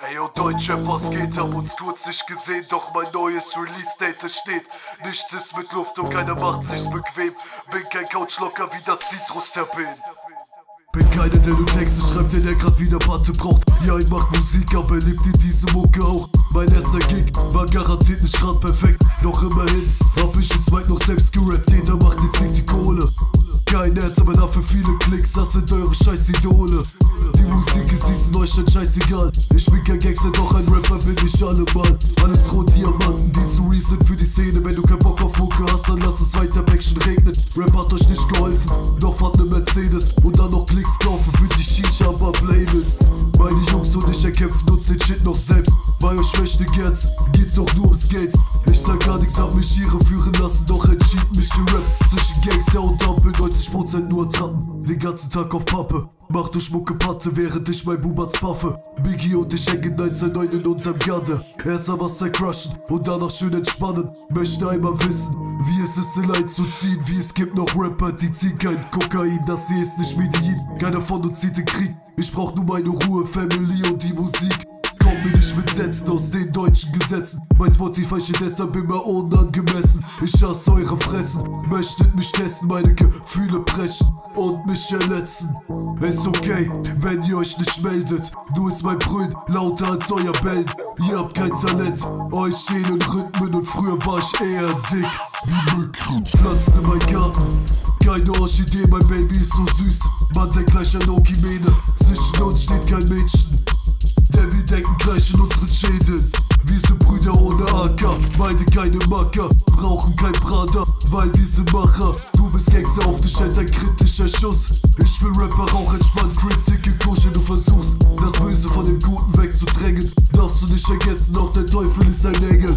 Ey yo Deutsche, was geht? Hab uns kurz nicht gesehen, doch mein neues Release-Date steht. Nichts ist mit Luft und keiner macht sich's bequem. Bin kein Couchlocker wie das Citrus-Terpen. Bin keiner, der nur Texte schreibt, der, der grad wieder Patte braucht. Ja, ich mach Musik, aber lebt in diese Mucke auch. Mein erster Gig war garantiert nicht grad perfekt. Doch immerhin hab ich jetzt weit noch selbst gerappt. Jeder macht jetzt nicht die Kohle. Kein Herz, aber dafür viele Klicks, das sind eure scheiß Idole. Musik ist diesen Neustadt scheißegal. Ich bin kein Gangster, doch ein Rapper bin ich allemal. Alles rot Diamanten, die zu reason für die Szene. Wenn du keinen Bock auf Mucke hast, dann lass es weiter Action regnen. Rap hat euch nicht geholfen, doch fahrt ne Mercedes. Und dann noch Klicks kaufen für die Shisha-Bar-Playlist. Meine Jungs und ich erkämpfen uns den Shit noch selbst. Bei euch schwächtig Herz geht's doch nur ums Geld. Ich sag gar nichts, hab mich ihre führen lassen, doch entschied im Rap. Zwischen Gangster und Ampel, 90% nur Trappen. Den ganzen Tag auf Pappe. Mach du Schmucke Patte, während ich mein Bubatz paffe. Biggie und ich hängen 1909 in unserem Garde. Erst was crushen und danach schön entspannen. Möchte einmal wissen, wie es ist, allein zu ziehen. Wie es gibt noch Rapper, die ziehen kein Kokain. Das hier ist nicht Medellin. Keiner von uns zieht den Krieg. Ich brauch nur meine Ruhe, Family und die Musik. Mit Sätzen aus den deutschen Gesetzen. Mein Spotify steht deshalb immer unangemessen. Ich hasse eure Fressen, möchtet mich testen, meine Gefühle brechen und mich erletzen. Ist okay, wenn ihr euch nicht meldet. Nur ist mein Brünn lauter als euer Bellen. Ihr habt kein Talent, euch fehlen Rhythmen und früher war ich eher dick wie Mücken. Pflanzen in mein Garten. Keine Orchidee, mein Baby ist so süß. Man denkt gleich an Okimene. Zwischen uns steht kein Mädchen. Denn wir denken gleich in unseren Schädeln. Wir sind Brüder ohne AK, beide keine Macker, brauchen kein Prada, weil wir sind Macher. Du bist Gangster, auf dich hält ein kritischer Schuss. Ich bin Rapper, auch entspannt, Critical Kuschel, du versuchst, das Böse von dem Guten wegzudrängen. Darfst du nicht vergessen, auch der Teufel ist ein Engel.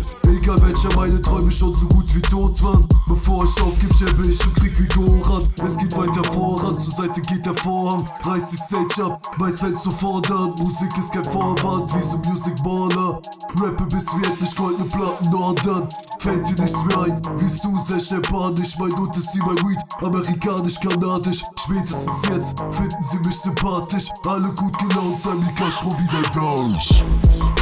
Meine Träume schon so gut wie tot waren. Bevor ich aufgib, schäbe ich und krieg wie Goran. Es geht weiter voran, zur Seite geht der Vorhang. Reiß die Stage ab, meins Fans zu fordern. Musik ist kein Vorwand, wie so Music Baller. Rappe bis wir endlich goldene Platten ordern. Fällt dir nichts mehr ein, wirst du sehr japanisch. Mein Dutt ist wie mein Weed, amerikanisch, kanadisch. Spätestens jetzt finden sie mich sympathisch. Alle gut gelaunt, sein Mikro wieder da.